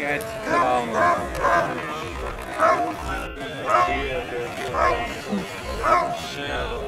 пять раундов. Шесть.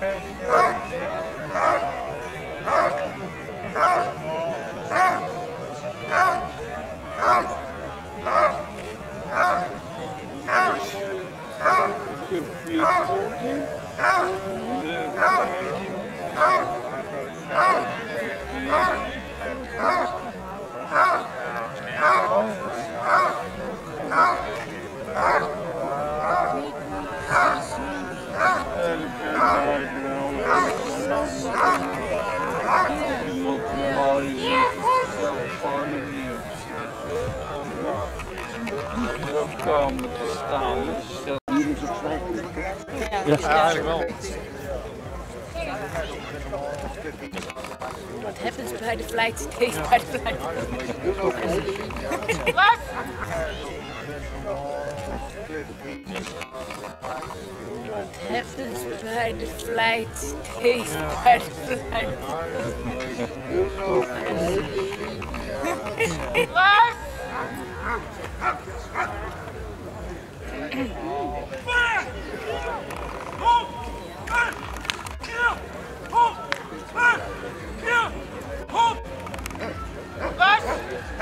Ah! What happens by the flight stays by the flight. What happens by the flight stays by the flight.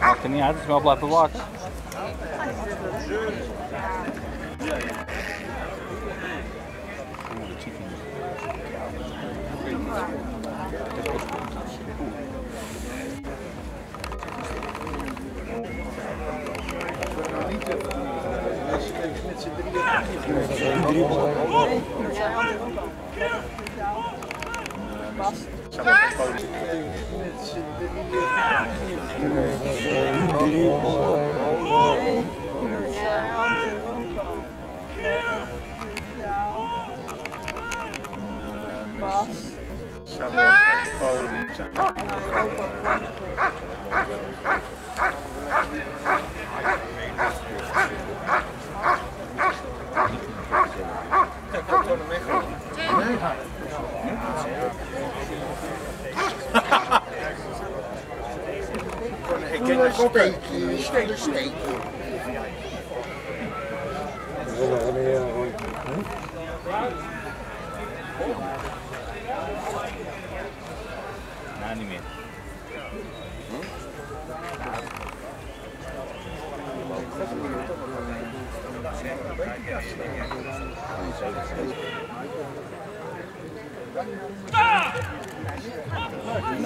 Fucking yeah, I smell black for blocks. Ooh, wachten. Ik ken een steekje, steek, steekje. Nou, niet meer.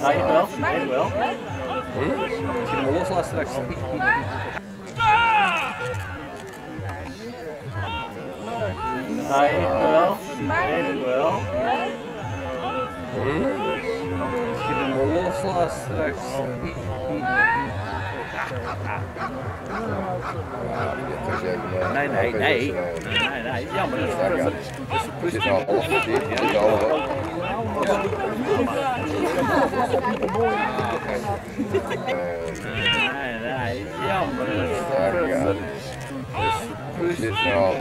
Manuel? Manuel? Hum? Tira uma louça lá, será que sim? Manuel? Manuel? Hum? Tira uma louça lá, será que sim? Nee, nee, nee. Nee, nee, jammer. Dat is, dat is, dat is Zit nou half dicht, zit nou half. Nee, nee, jammer. Ja, ja. Zit nou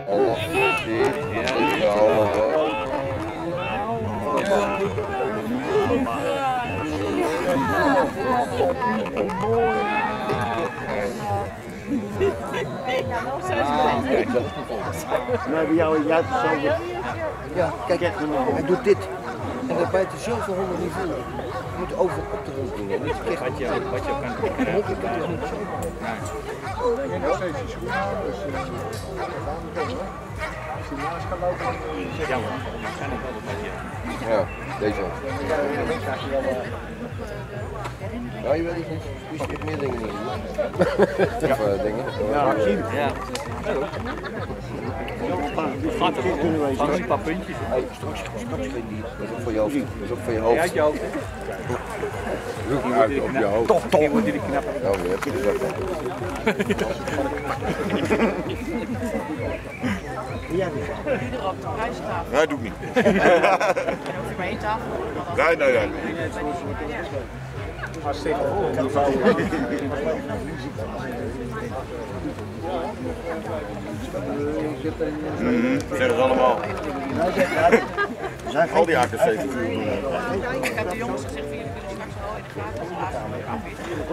dicht, zit nou half. Nou, bij jou, jij hebt het zo. Ja, kijk, hij doet dit. En dan bijt zoveel honden niet vol. Je moet over op de hond doen. Niet Wat je, wat je ook kan de hond kan toch niet zo. Jammer. Kan ik wel een beetje. Ja, deze. Ja, je weet niet, je stikt meer dingen in. Of eh, dingen. Ja, Maxime. Ja, Gaat er goed kunnen wezen. gewoon een paar puntjes. Hey, straks, straks geen die. Dat is ook voor je hoofd. Dat is ook voor je hoofd. Ja, je ook. Zoek maar uit op je hoofd. Toch, toch. wordt die knap. Nou, weer heb je dus ook nog. erop, de prijstafel. Nee, doe ik niet. En hoef je maar één tafel. Nee, nee, nee. Zeg het allemaal. Al die AKC's. Ik heb de jongens gezegd, jullie kunnen straks wel in de gaten.